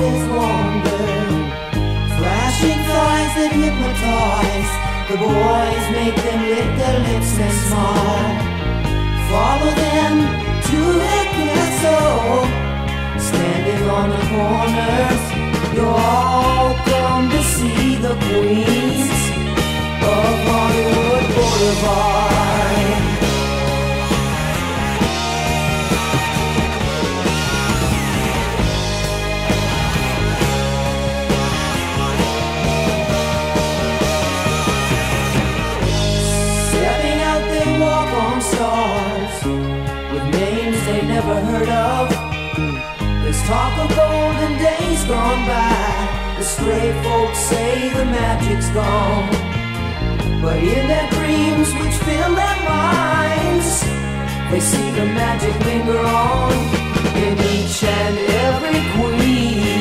with wonder. Flashing thighs that hypnotize. The boys make them lick their lips and smile. Follow them to the castle. Standing on the corners. You're all come to see the queens of Hollywood Boulevard. Heard of. There's talk of golden days gone by. The stray folks say the magic's gone. But in their dreams, which fill their minds, they see the magic linger on in each and every queen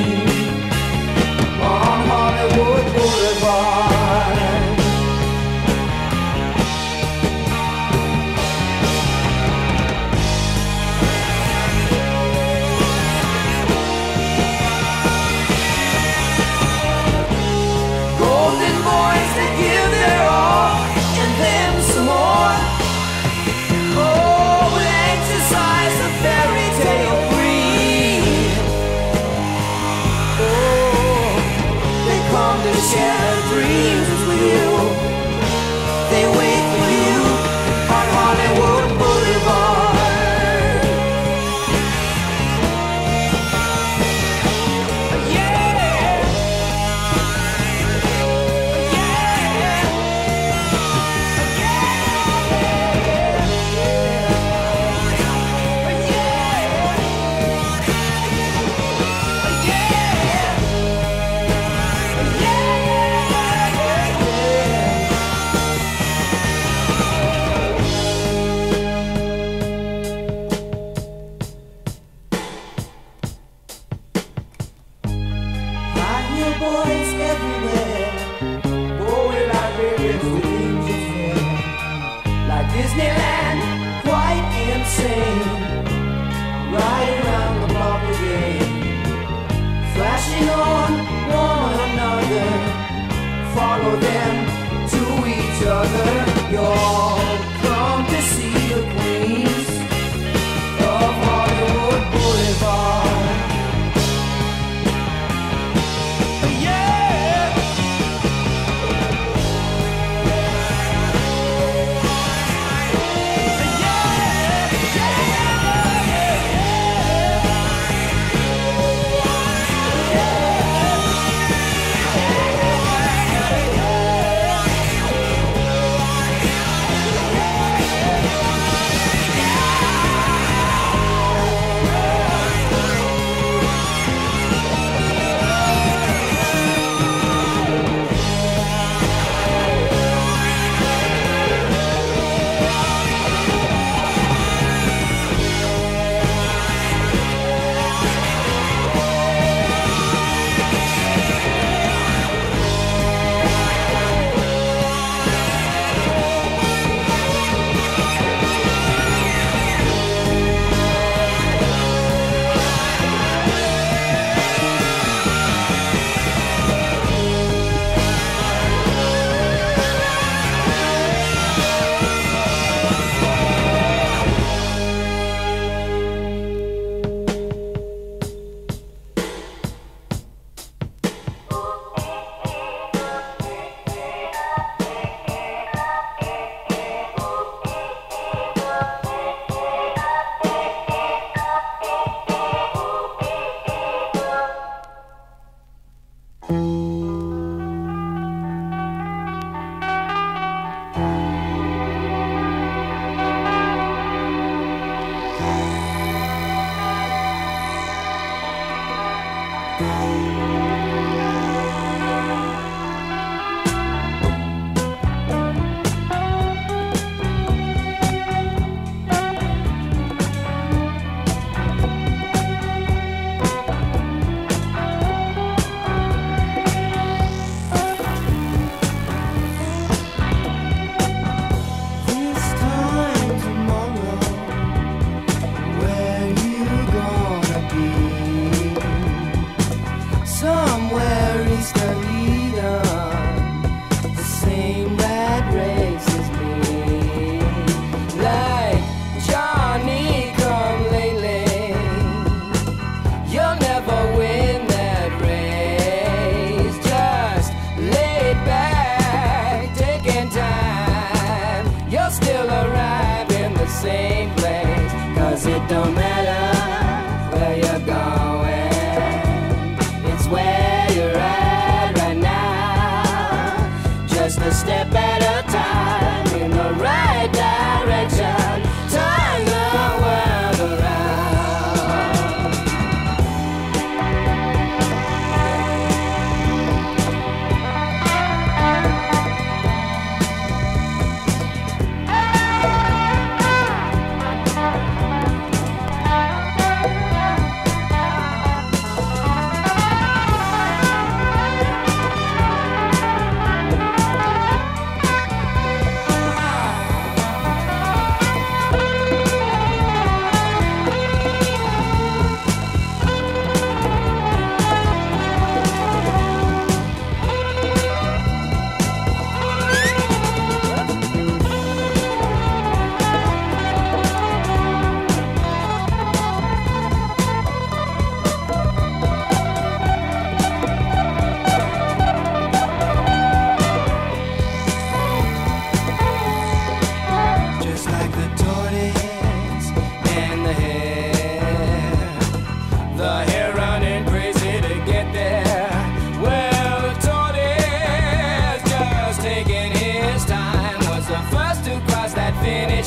Cause it don't matter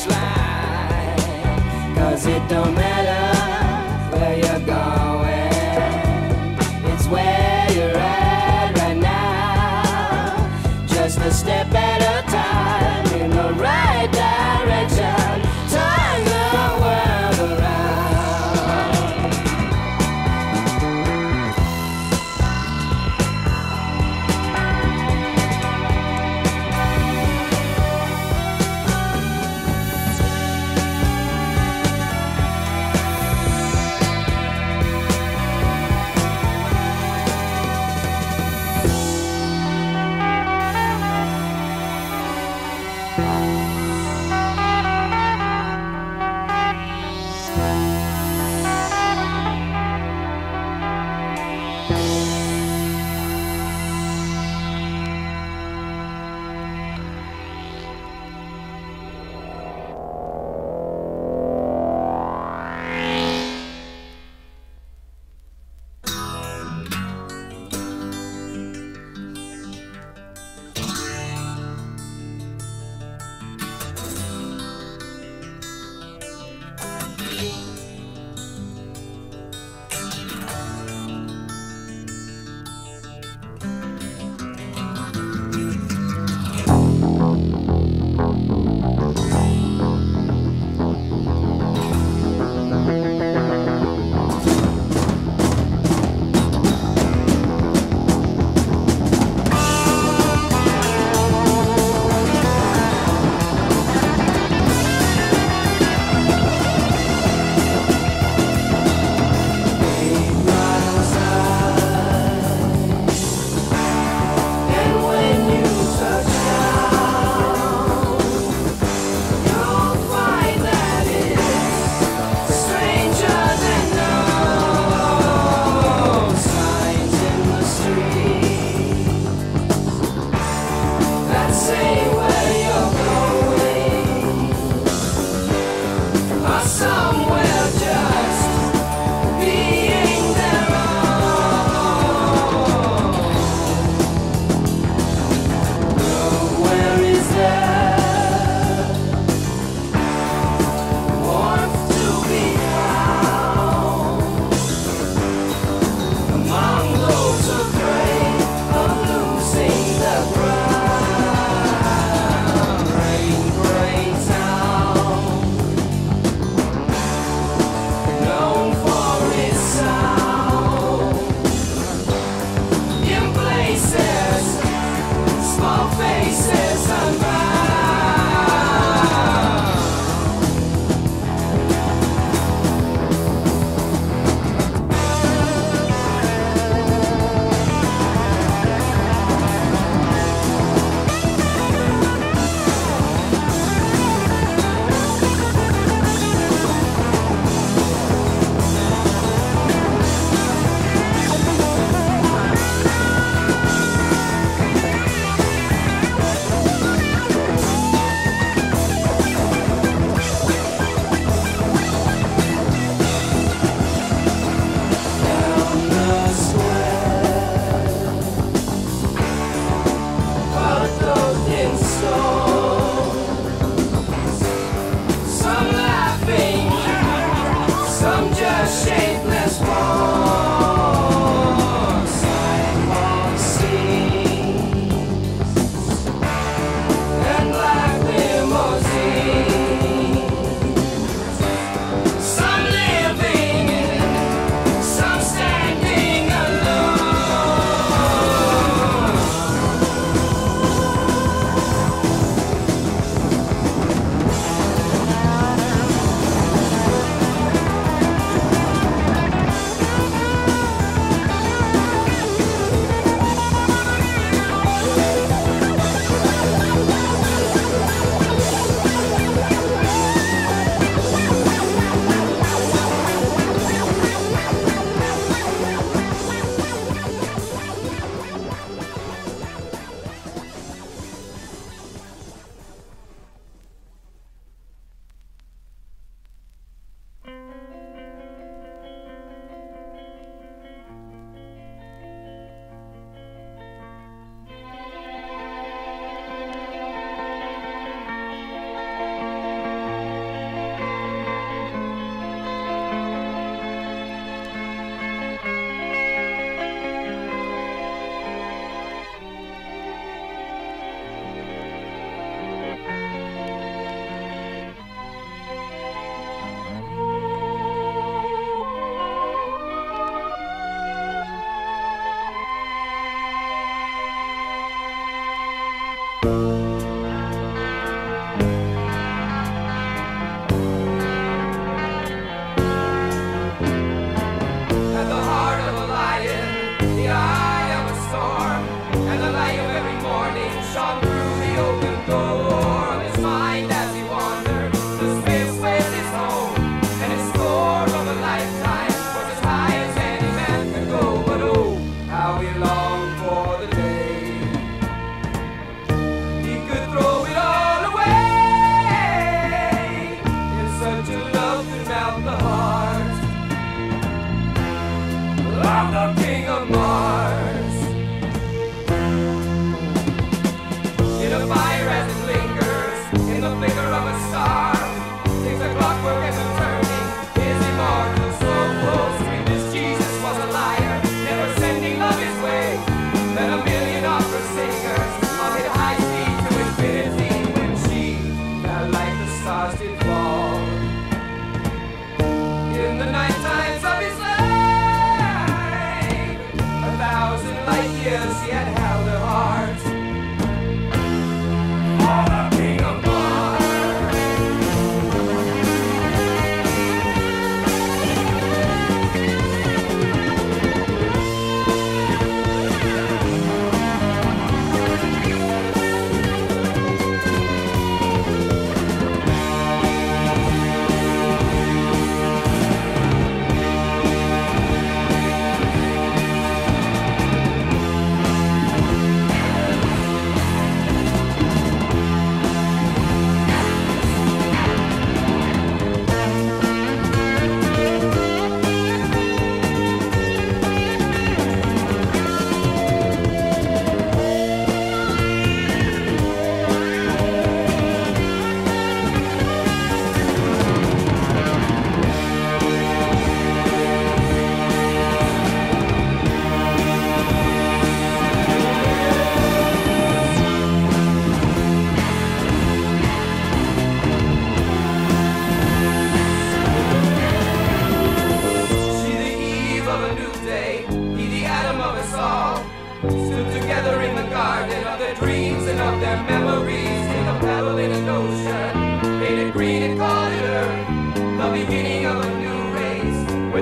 line. Cause it don't matter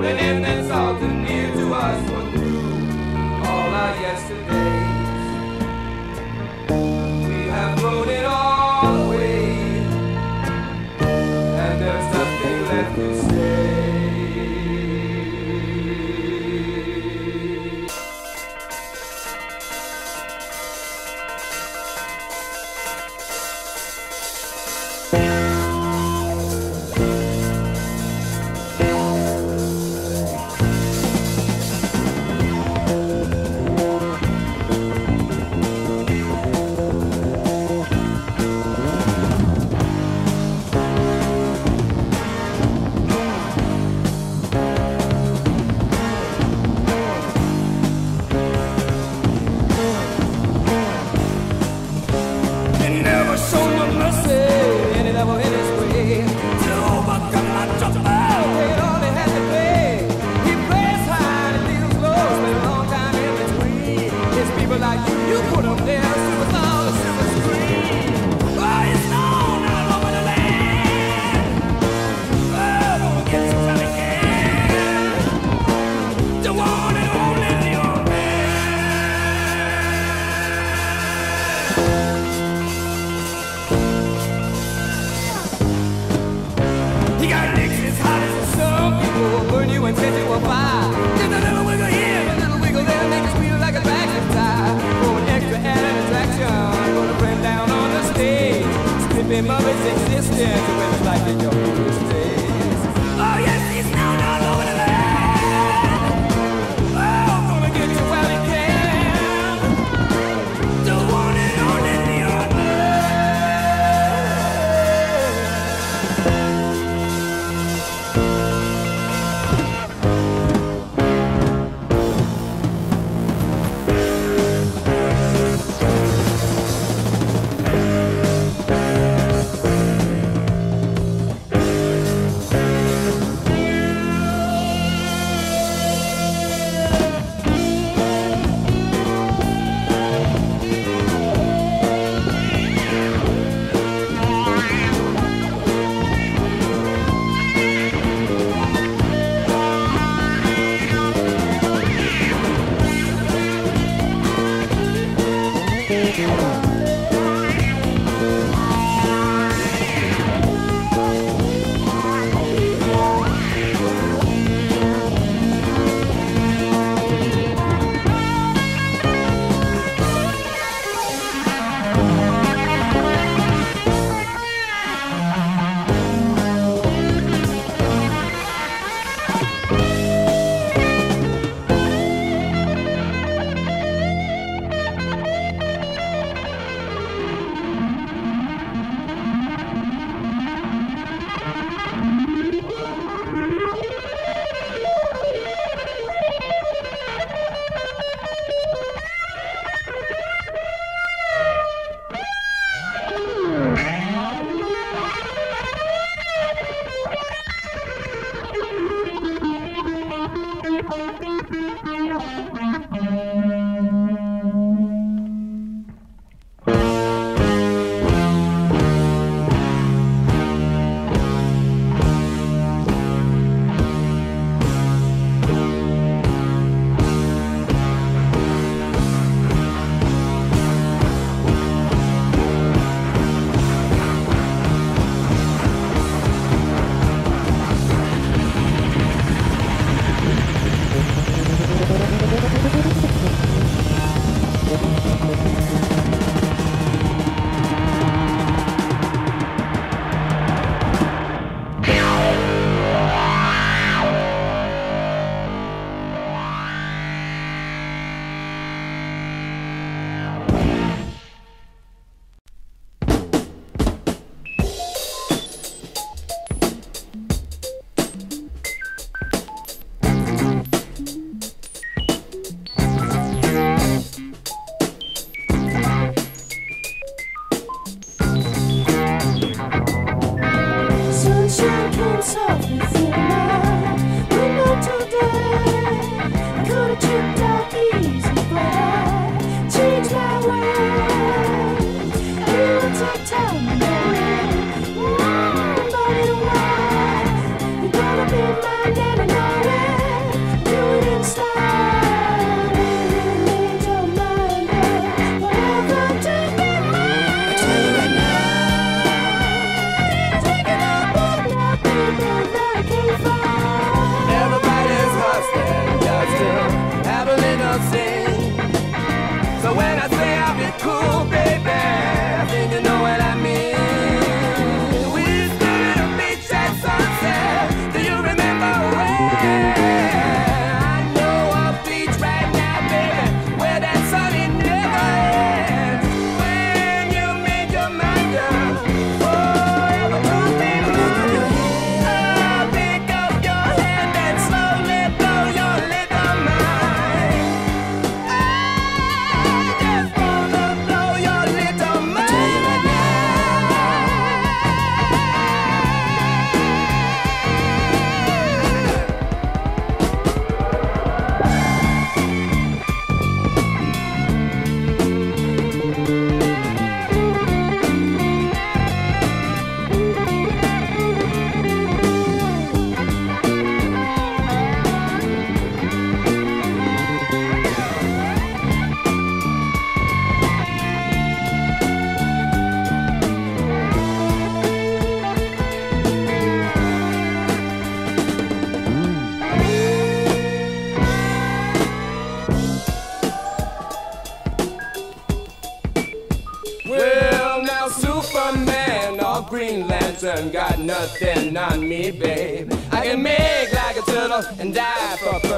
with an evening. and. Just a little wiggle here, a little wiggle there, it squeal like a. For an extra added attraction, down on the stage. Of its existence, when it's like in your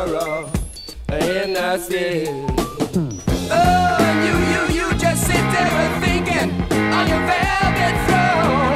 pearl in the sea. Oh, you, you, you just sit there thinking on your velvet throne